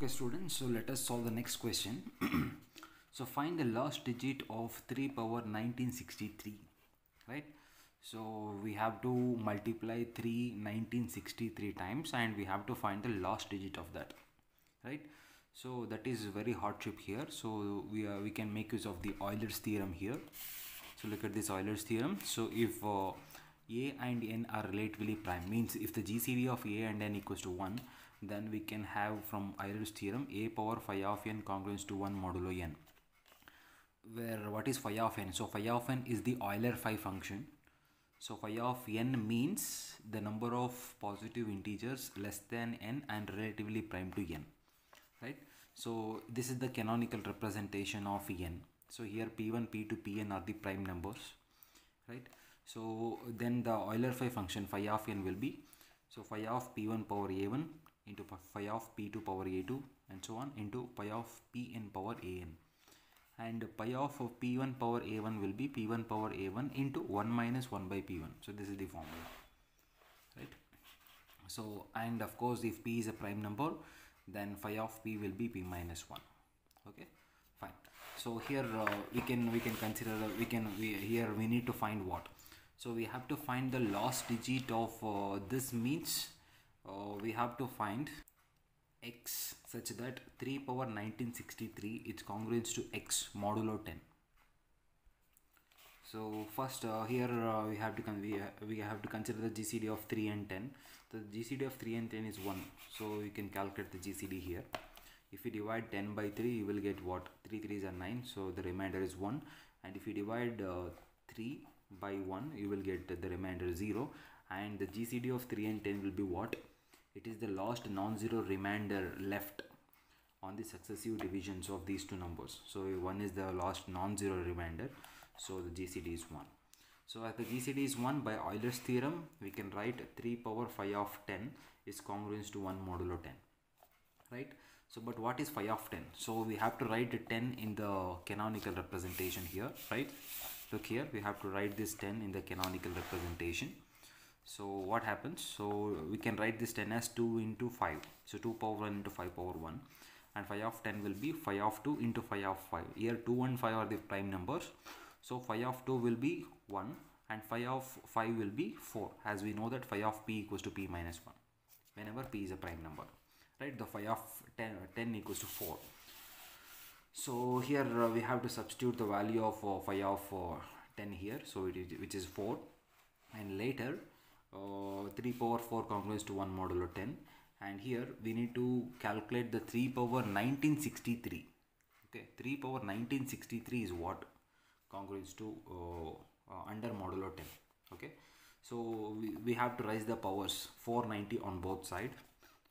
Okay students, so let us solve the next question. so find the last digit of 3 power 1963, right? So we have to multiply 3 1963 times and we have to find the last digit of that, right? So that is very hardship here. So we, uh, we can make use of the Euler's theorem here. So look at this Euler's theorem. So if uh, a and n are relatively prime means if the GCD of a and n equals to 1 then we can have from Euler's theorem a power phi of n congruent to 1 modulo n. Where what is phi of n? So phi of n is the Euler phi function. So phi of n means the number of positive integers less than n and relatively prime to n right? So this is the canonical representation of n. So here p1 p2 pn are the prime numbers right? So then the Euler phi function phi of n will be so phi of p1 power a1 into phi of p to power a2 and so on into pi of pn power an and pi of p1 power a1 will be p1 power a1 into 1 minus 1 by p1 so this is the formula right? So and of course if p is a prime number then phi of p will be p minus 1 okay fine. So here uh, we can we can consider we can we here we need to find what? So we have to find the last digit of uh, this means uh, we have to find x such that 3 power 1963 is congruent to x modulo 10 so first uh, here uh, we have to we, we have to consider the GCD of 3 and 10 the GCD of 3 and 10 is 1 so you can calculate the GCD here. If you divide 10 by 3 you will get what? 3 3s are 9 so the remainder is 1 and if you divide uh, 3 by 1 you will get the remainder 0 and the GCD of 3 and 10 will be what it is the last non-zero remainder left on the successive divisions of these two numbers. So one is the last non-zero remainder. So the GCD is 1 so as the GCD is 1 by Euler's theorem we can write 3 power phi of 10 is congruent to 1 modulo 10 right? So but what is phi of 10 so we have to write 10 in the canonical representation here right? Look here we have to write this 10 in the canonical representation so what happens? So we can write this 10 as 2 into 5 so 2 power 1 into 5 power 1 and phi of 10 will be phi of 2 into phi of 5 here 2 and 5 are the prime numbers. So phi of 2 will be 1 and phi of 5 will be 4 as we know that phi of p equals to p minus 1 whenever p is a prime number. Right? The phi of 10, 10 equals to 4 so here uh, we have to substitute the value of uh, phi of uh, 10 here. So it is which is 4 and later uh, 3 power 4 congruence to 1 modulo 10 and here we need to calculate the 3 power 1963 okay 3 power 1963 is what? Congruence to uh, uh, under modulo 10 okay so we, we have to raise the powers 490 on both sides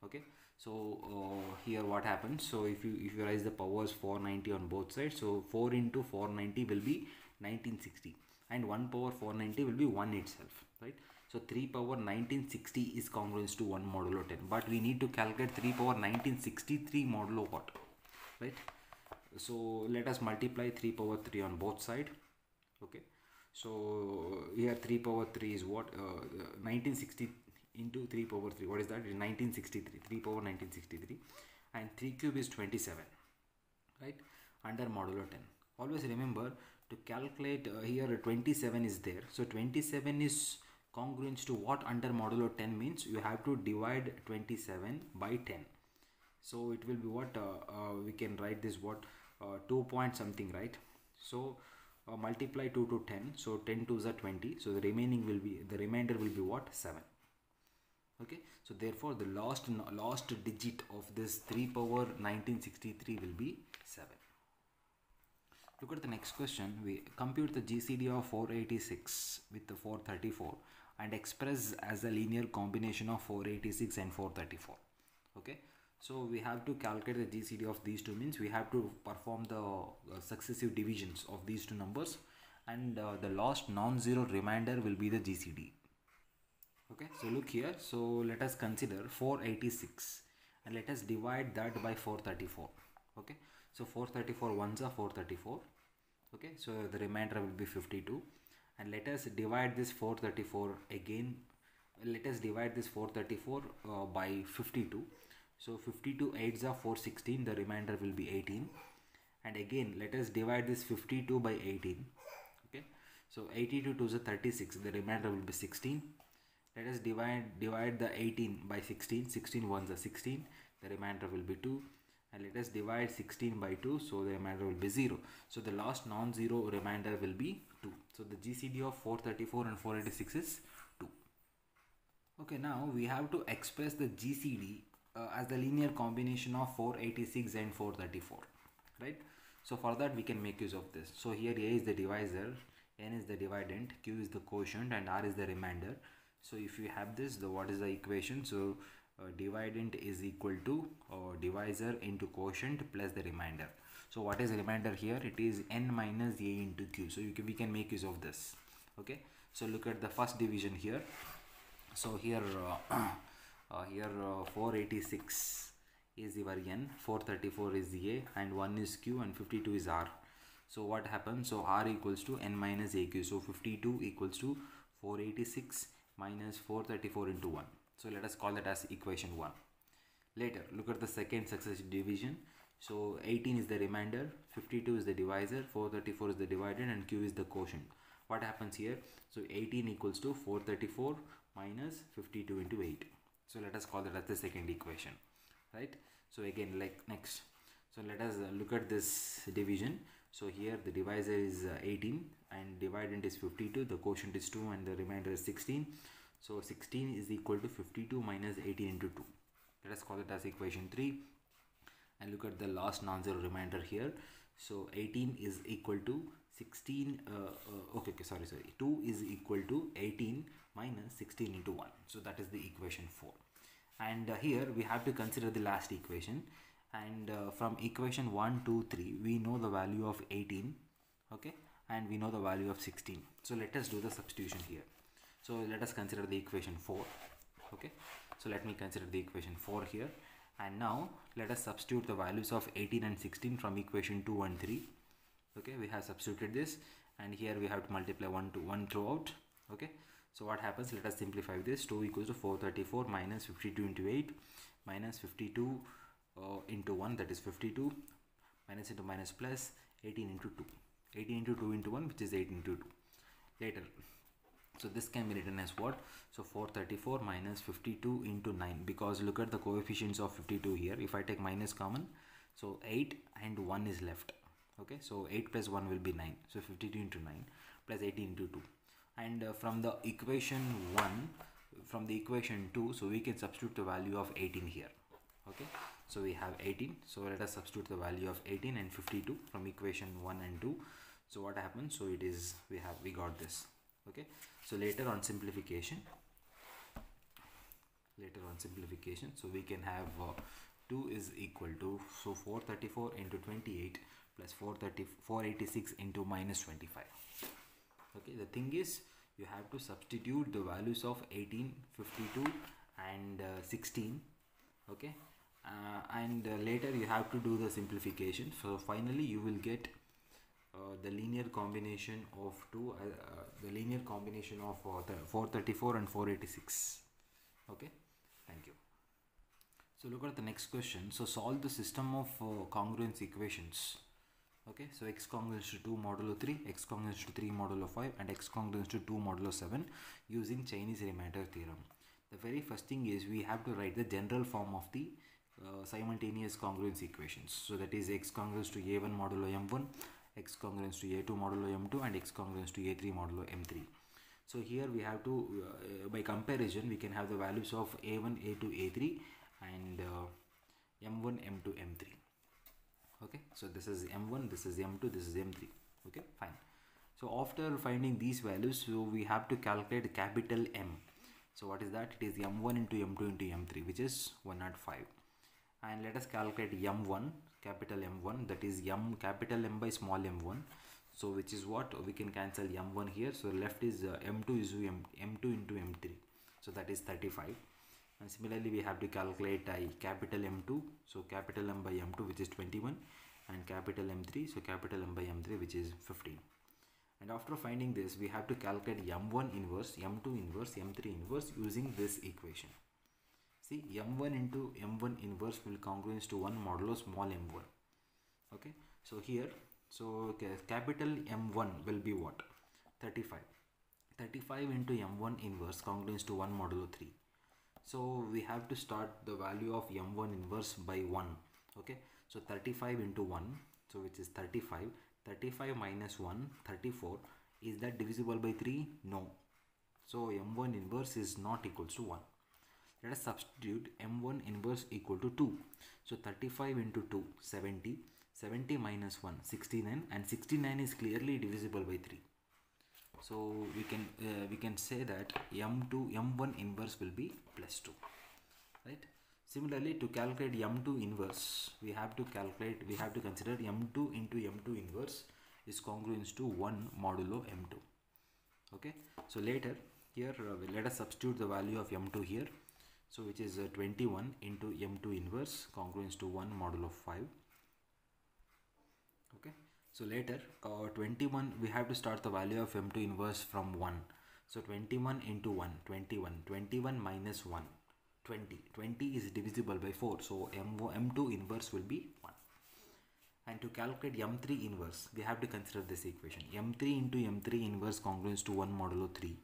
okay so uh, here what happens? So if you if you raise the powers 490 on both sides so 4 into 490 will be 1960 and 1 power 490 will be 1 itself right so 3 power 1960 is congruent to 1 modulo 10 but we need to calculate 3 power 1963 modulo what? Right? So let us multiply 3 power 3 on both side. Okay? So here 3 power 3 is what? Uh, 1960 into 3 power 3 what is that? 1963 3 power 1963 and 3 cube is 27 right? Under modulo 10 always remember to calculate uh, here 27 is there. So 27 is congruent to what under modulo 10 means you have to divide 27 by 10 so it will be what uh, uh, we can write this what 2 point something right? So uh, multiply 2 to 10 so 10 to the 20 so the remaining will be the remainder will be what? 7 okay? So therefore the last last digit of this 3 power 1963 will be 7 look at the next question. We compute the gcd of 486 with the 434 and express as a linear combination of 486 and 434 okay? So we have to calculate the gcd of these two means. We have to perform the uh, successive divisions of these two numbers. And uh, the last non-zero remainder will be the gcd okay? So look here. So let us consider 486 and let us divide that by 434 okay? So 434 ones are 434 okay? So the remainder will be 52 and let us divide this 434 again. Let us divide this 434 uh, by 52 so 52 8s are 416 the remainder will be 18 and again let us divide this 52 by 18 okay? So 82 to the 36 the remainder will be 16 let us divide divide the 18 by 16 16 ones are 16 the remainder will be 2 and let us divide 16 by 2 so the remainder will be 0 so the last non-zero remainder will be 2 so the GCD of 434 and 486 is 2 okay now we have to express the GCD uh, as the linear combination of 486 and 434 right? So for that we can make use of this. So here a is the divisor n is the dividend q is the quotient and r is the remainder. So if you have this the what is the equation? So dividend is equal to uh, divisor into quotient plus the remainder. So what is remainder here? It is n minus a into q. So can, we can make use of this. Okay? So look at the first division here. So here uh, uh, here uh, 486 is the n 434 is the a and 1 is q and 52 is r. So what happens? So r equals to n minus aq so 52 equals to 486 minus 434 into 1 so let us call that as equation 1 later look at the second successive division. So 18 is the remainder 52 is the divisor 434 is the dividend and q is the quotient. What happens here? So 18 equals to 434 minus 52 into 8 so let us call that as the second equation right? So again like next. So let us uh, look at this division. So here the divisor is uh, 18 and dividend is 52 the quotient is 2 and the remainder is 16 so 16 is equal to 52 minus 18 into 2 let us call it as equation 3 and look at the last non-zero remainder here. So 18 is equal to 16 uh, uh, okay okay sorry sorry. 2 is equal to 18 minus 16 into 1 so that is the equation 4 and uh, here we have to consider the last equation. And uh, from equation 1 2 3 we know the value of 18 okay? And we know the value of 16 so let us do the substitution here so let us consider the equation 4 okay? So let me consider the equation 4 here. And now let us substitute the values of 18 and 16 from equation 2 and 3 okay? We have substituted this and here we have to multiply 1 to 1 throughout okay? So what happens? Let us simplify this. 2 equals to 434 minus 52 into 8 minus 52 uh, into 1 that is 52 minus into minus plus 18 into 2 18 into 2 into 1 which is 8 into 2 later so this can be written as what? So 434 minus 52 into 9 because look at the coefficients of 52 here. If i take minus common so 8 and 1 is left. Okay so 8 plus 1 will be 9 so 52 into 9 plus 18 into 2 and uh, from the equation 1 from the equation 2 so we can substitute the value of 18 here. Okay so we have 18 so let us substitute the value of 18 and 52 from equation 1 and 2 so what happens? So it is we have we got this okay? So later on simplification. Later on simplification. So we can have uh, 2 is equal to so 434 into 28 plus 430 486 into minus 25 okay? The thing is you have to substitute the values of 18 52 and uh, 16 okay? Uh, and uh, later you have to do the simplification. So finally you will get uh, the linear combination of two uh, uh, the linear combination of uh, the 434 and 486 okay? Thank you. So look at the next question. So solve the system of uh, congruence equations. Okay? So x congruence to 2 modulo 3 x congruence to 3 modulo 5 and x congruence to 2 modulo 7 using chinese remainder theorem. The very first thing is we have to write the general form of the simultaneous congruence equations. So that is x congruence to a1 modulo m1 x congruence to a2 modulo m2 and x congruence to a3 modulo m3 so here we have to uh, by comparison we can have the values of a1 a2 a3 and uh, m1 m2 m3 okay? So this is m1 this is m2 this is m3 okay? Fine. So after finding these values so we have to calculate capital m. So what is that? It is m1 into m2 into m3 which is 105 and let us calculate m1 capital m1 that is m capital m by small m1 so which is what? We can cancel m1 here. So left is uh, m2 is m, m2 into m3 so that is 35 and similarly we have to calculate uh, capital m2 so capital m by m2 which is 21 and capital m3 so capital m by m3 which is 15 and after finding this we have to calculate m1 inverse m2 inverse m3 inverse using this equation see m1 into m1 inverse will congruence to 1 modulo small m1 okay? So here so capital m1 will be what? 35 35 into m1 inverse congruence to 1 modulo 3 so we have to start the value of m1 inverse by 1 okay? So 35 into 1 so which is 35 35 minus 1 34 is that divisible by 3 no. So m1 inverse is not equals to 1 let us substitute m1 inverse equal to 2 so 35 into 2 70 70 minus 1 69 and 69 is clearly divisible by 3 so we can uh, we can say that m2 m1 inverse will be plus 2 right? Similarly to calculate m2 inverse we have to calculate we have to consider m2 into m2 inverse is congruent to 1 modulo m2 okay? So later here uh, let us substitute the value of m2 here so which is uh, 21 into m2 inverse congruence to 1 modulo 5 okay. So later uh, 21 we have to start the value of m2 inverse from 1 so 21 into 1 21 21 minus 1 20 20 is divisible by 4 so m m2 inverse will be 1 and to calculate m3 inverse we have to consider this equation. M3 into m3 inverse congruence to 1 modulo 3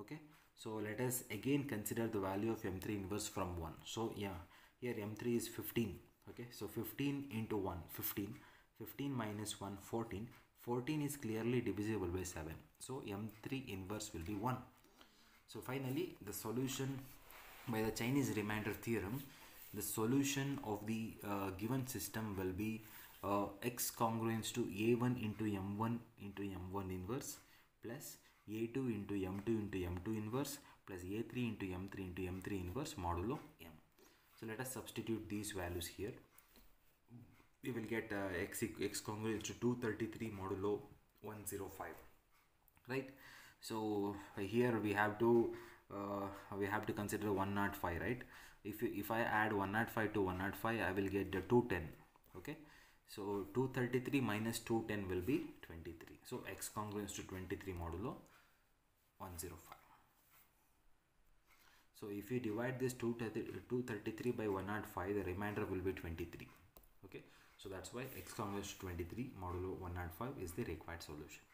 okay so let us again consider the value of m3 inverse from 1 so yeah here m3 is 15 okay? So 15 into 1 15 15 minus 1 14 14 is clearly divisible by 7 so m3 inverse will be 1 so finally the solution by the Chinese remainder theorem the solution of the uh, given system will be uh, x congruence to a1 into m1 into m1 inverse plus a2 into m2 into m2 inverse plus a3 into m3 into m3 inverse modulo m. So let us substitute these values here. We will get uh, x, x congruent to 233 modulo 105 right? So here we have to uh, we have to consider 105 right? If you, if i add 105 to 105 i will get the 210 okay so 233 minus 210 will be 23 so x congruent to 23 modulo 105 so if you divide this 233 by 105 the remainder will be 23 okay? So that's why x congruent to 23 modulo 105 is the required solution